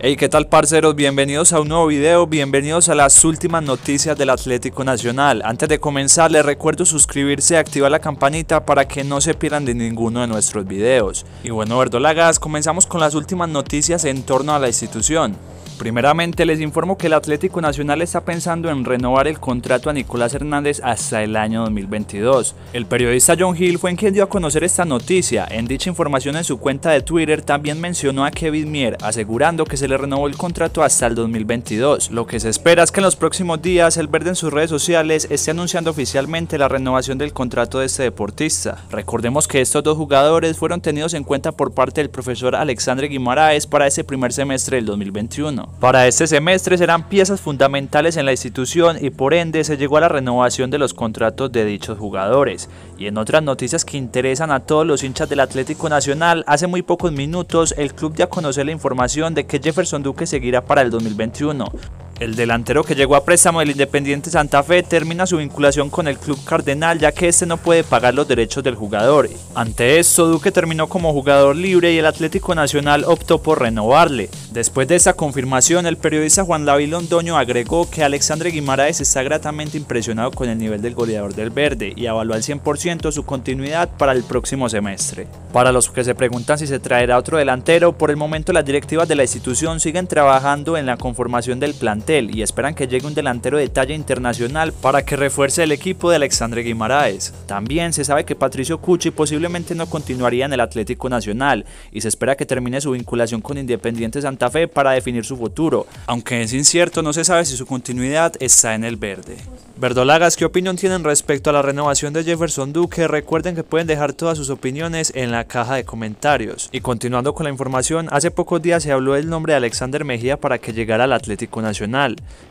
Hey, ¿qué tal parceros? Bienvenidos a un nuevo video, bienvenidos a las últimas noticias del Atlético Nacional. Antes de comenzar les recuerdo suscribirse y activar la campanita para que no se pierdan de ninguno de nuestros videos. Y bueno, verdolagas, comenzamos con las últimas noticias en torno a la institución. Primeramente les informo que el Atlético Nacional está pensando en renovar el contrato a Nicolás Hernández hasta el año 2022. El periodista John Hill fue quien dio a conocer esta noticia. En dicha información en su cuenta de Twitter también mencionó a Kevin Mier, asegurando que se le renovó el contrato hasta el 2022. Lo que se espera es que en los próximos días el Verde en sus redes sociales esté anunciando oficialmente la renovación del contrato de este deportista. Recordemos que estos dos jugadores fueron tenidos en cuenta por parte del profesor Alexandre Guimaraes para ese primer semestre del 2021. Para este semestre serán piezas fundamentales en la institución y por ende se llegó a la renovación de los contratos de dichos jugadores. Y en otras noticias que interesan a todos los hinchas del Atlético Nacional, hace muy pocos minutos el club ya conoció la información de que Jefferson Duque seguirá para el 2021. El delantero que llegó a préstamo del Independiente Santa Fe termina su vinculación con el club cardenal ya que este no puede pagar los derechos del jugador. Ante esto, Duque terminó como jugador libre y el Atlético Nacional optó por renovarle. Después de esa confirmación, el periodista Juan David Londoño agregó que Alexandre Guimaraes está gratamente impresionado con el nivel del goleador del verde y avaló al 100% su continuidad para el próximo semestre. Para los que se preguntan si se traerá otro delantero, por el momento las directivas de la institución siguen trabajando en la conformación del plantel y esperan que llegue un delantero de talla internacional para que refuerce el equipo de Alexandre Guimaraes. También se sabe que Patricio Cucci posiblemente no continuaría en el Atlético Nacional y se espera que termine su vinculación con Independiente Santa Fe para definir su futuro, aunque es incierto, no se sabe si su continuidad está en el verde. Verdolagas, ¿qué opinión tienen respecto a la renovación de Jefferson Duque? Recuerden que pueden dejar todas sus opiniones en la caja de comentarios. Y continuando con la información, hace pocos días se habló del nombre de Alexander Mejía para que llegara al Atlético Nacional.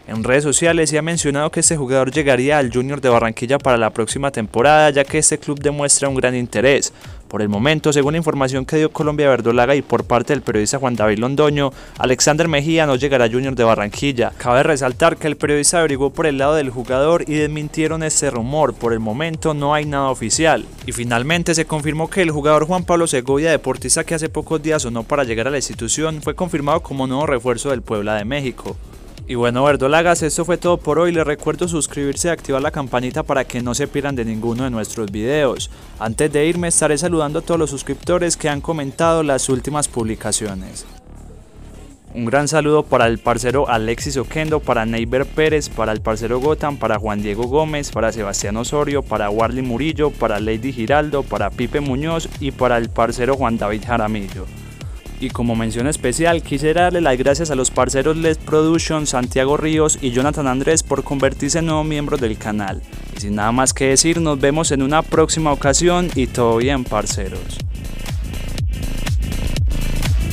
En redes sociales se ha mencionado que este jugador llegaría al Junior de Barranquilla para la próxima temporada, ya que este club demuestra un gran interés. Por el momento, según la información que dio Colombia Verdolaga y por parte del periodista Juan David Londoño, Alexander Mejía no llegará a Junior de Barranquilla. Cabe resaltar que el periodista averiguó por el lado del jugador y desmintieron ese rumor. Por el momento no hay nada oficial. Y finalmente se confirmó que el jugador Juan Pablo Segovia, deportista que hace pocos días sonó para llegar a la institución, fue confirmado como nuevo refuerzo del Puebla de México. Y bueno, verdolagas, esto fue todo por hoy. Les recuerdo suscribirse y activar la campanita para que no se pierdan de ninguno de nuestros videos. Antes de irme, estaré saludando a todos los suscriptores que han comentado las últimas publicaciones. Un gran saludo para el parcero Alexis Oquendo, para Neiber Pérez, para el parcero Gotham, para Juan Diego Gómez, para Sebastián Osorio, para Warly Murillo, para Lady Giraldo, para Pipe Muñoz y para el parcero Juan David Jaramillo. Y como mención especial, quisiera darle las gracias a los parceros LED Production, Santiago Ríos y Jonathan Andrés por convertirse en nuevos miembros del canal. Y sin nada más que decir, nos vemos en una próxima ocasión y todo bien, parceros.